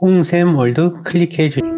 홍샘월드 클릭해 주세요.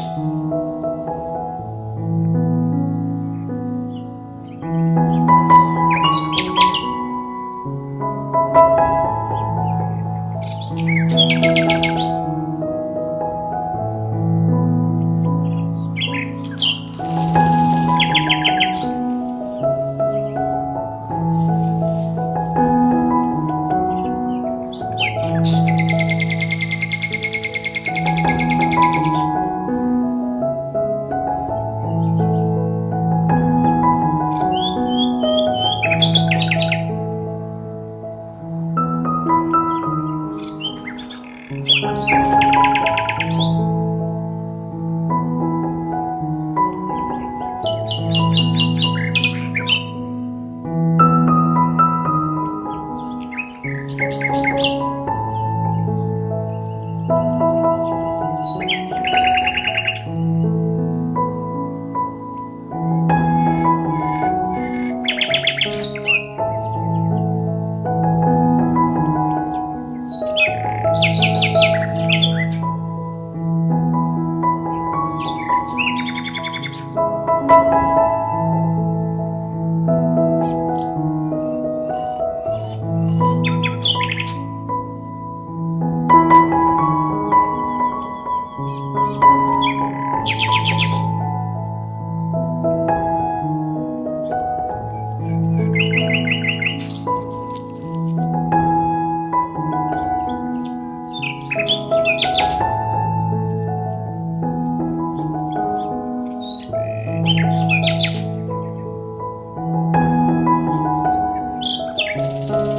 ます。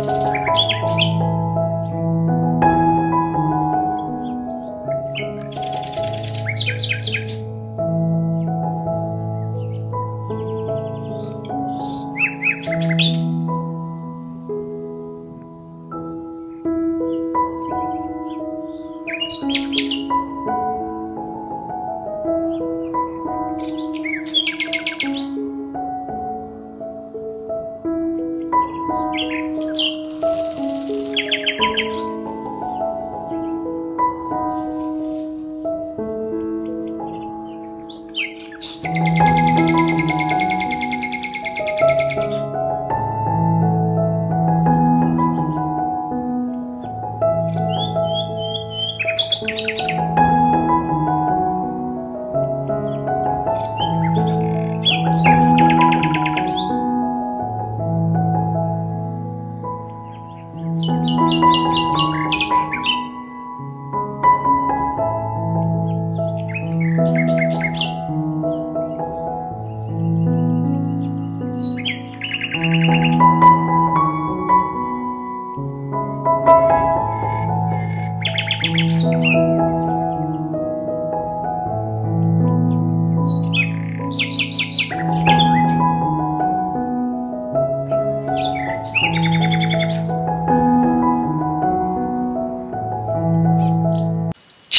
Música Música